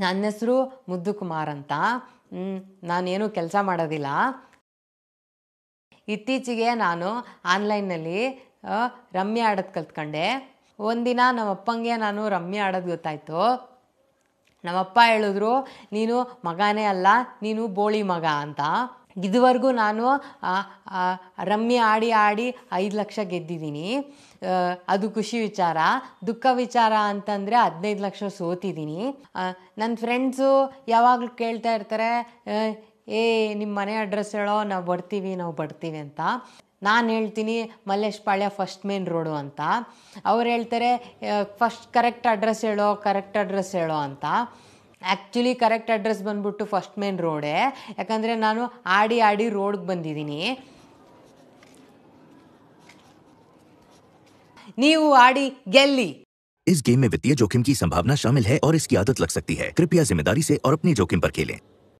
ನನ್ನ ಹೆಸರು ಮುದ್ದು ಕುಮಾರ್ ಅಂತ. ನಾನೇನು ಕೆಲಸ ಮಾಡೋದಿಲ್ಲ. ಇತ್ತೀಚೆಗೆ ನಾನು ಆನ್ಲೈನ್ನಲ್ಲಿ ರಮ್ಯ ಆಡೋದು ಕಲ್ತ್ಕೊಂಡೆ. ಒಂದಿನ ನಮ್ಮಪ್ಪಂಗೆ ನಾನು ರಮ್ಯ ಆಡೋದು ಗೊತ್ತಾಯಿತು. ನಮ್ಮಪ್ಪ ಹೇಳಿದ್ರು, ನೀನು ಮಗನೇ ಅಲ್ಲ, ನೀನು ಬೋಳಿ ಮಗ ಅಂತ. ಇದುವರೆಗೂ ನಾನು ರಮ್ಯ ಆಡಿ ಆಡಿ ಐದು ಲಕ್ಷ ಗೆದ್ದಿದ್ದೀನಿ. ಅದು ಖುಷಿ ವಿಚಾರ. ದುಃಖ ವಿಚಾರ ಅಂತಂದರೆ ಹದಿನೈದು ಲಕ್ಷ ಸೋತಿದ್ದೀನಿ. ನನ್ನ ಫ್ರೆಂಡ್ಸು ಯಾವಾಗಲೂ ಕೇಳ್ತಾ ಇರ್ತಾರೆ, ಏ ನಿಮ್ಮ ಮನೆ ಅಡ್ರೆಸ್ ಹೇಳೋ, ನಾವು ಬರ್ತೀವಿ ನಾವು ಬರ್ತೀವಿ ಅಂತ. ನಾನು ಹೇಳ್ತೀನಿ, Mallesh Palya first main road ಅಂತ. ಅವ್ರು ಹೇಳ್ತಾರೆ ಫಸ್ಟ್ ಕರೆಕ್ಟ್ ಅಡ್ರೆಸ್ ಹೇಳೋ ಕರೆಕ್ಟ್ ಅಡ್ರೆಸ್ ಹೇಳೋ ಅಂತ. ಆ್ಯಕ್ಚುಲಿ ಕರೆಕ್ಟ್ ಅಡ್ರೆಸ್ ಬಂದ್ಬಿಟ್ಟು ಫಸ್ಟ್ ಮೇನ್ ರೋಡೇ ಯಾಕಂದರೆ ನಾನು ಆಡಿ ಆಡಿ ರೋಡ್ಗೆ ಬಂದಿದ್ದೀನಿ ನೀವು ಆಡಿ ಗೆಲ್ಲಿ इस गेम में वित्तीय जोखिम की संभावना शामिल है और इसकी आदत लग सकती है कृपया जिम्मेदारी से और अपनी जोखिम पर खेलें